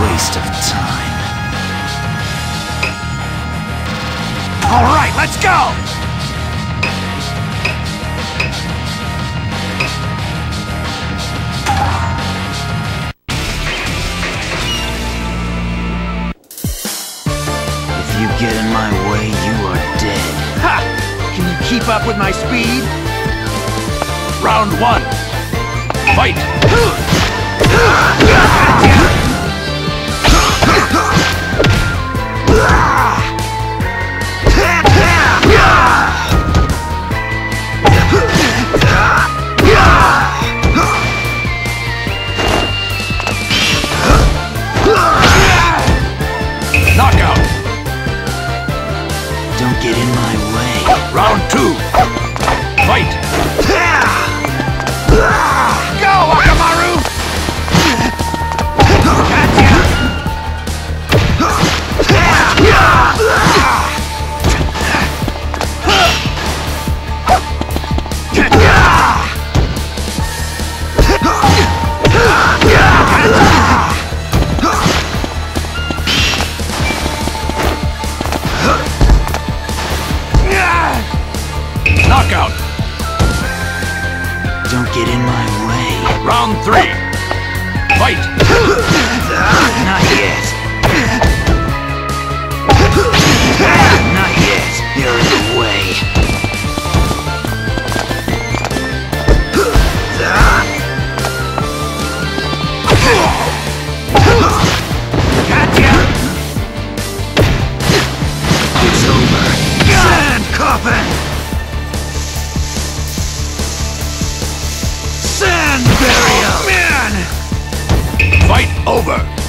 Waste of time. All right, let's go! If you get in my way, you are dead. Ha! Can you keep up with my speed? Round one. Fight! Get in my way. Round two. Knockout! Don't get in my way. Round three. Fight! Not Sand barrier! Man! Fight over!